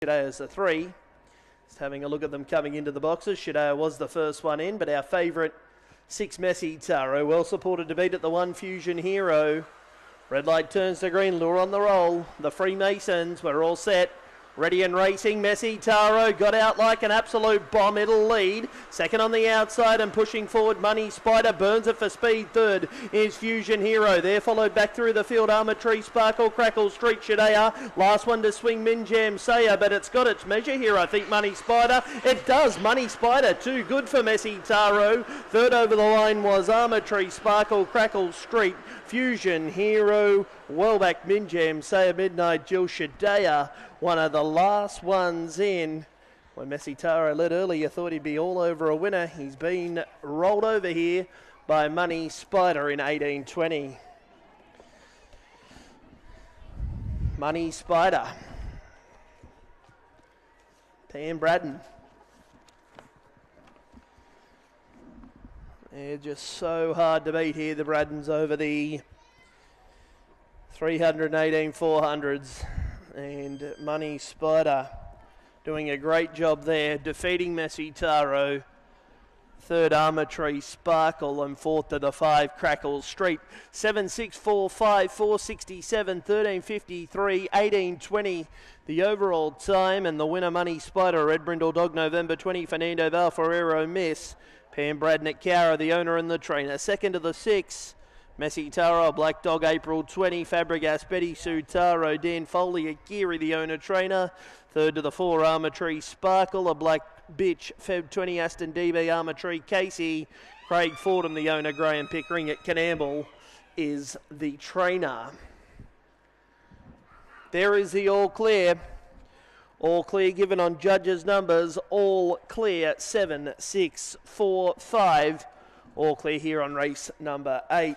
Shadea's the three. Just having a look at them coming into the boxes. Shadea was the first one in, but our favourite six Messi Taro, well supported to beat at the one Fusion Hero. Red light turns to green, lure on the roll. The Freemasons, we're all set. Ready and racing, Messi Taro got out like an absolute bomb. It'll lead. Second on the outside and pushing forward. Money Spider burns it for speed. Third is Fusion Hero. There followed back through the field. Armour Tree, Sparkle, Crackle, Street Shadea. Last one to swing Min Jam Sayer, but it's got its measure here. I think Money Spider. It does. Money Spider too good for Messi Taro. Third over the line was Armour Tree, Sparkle, Crackle, Street. Fusion Hero, Wellback Minjam, Say a Midnight, Jill Shadea, one of the last ones in. When Messi Taro led early, you thought he'd be all over a winner. He's been rolled over here by Money Spider in 1820. Money Spider. Pam Braddon. They're just so hard to beat here. The Braddons over the 318 400s. And Money Spider doing a great job there, defeating Messi Taro. Third Armour Tree Sparkle and fourth to the five Crackle Street. 7 6 4 5 467 13 53 18 20. The overall time and the winner Money Spider Red Brindle Dog November 20 Fernando Bale Ferrero Miss. Pam Bradnick Cowra, the owner and the trainer. Second to the six, Messi Taro, Black Dog, April 20. Fabregas, Betty Sue Taro, Dan Foley, Geurie, the owner trainer. Third to the four, Armour Tree Sparkle, a Black Bitch, Feb 20, Aston DB, Armour Tree Casey. Craig Fordham, the owner, Graham Pickering at Canamble is the trainer. There is the all clear. All clear given on judges' numbers. All clear seven, six, four, five. All clear here on race number eight.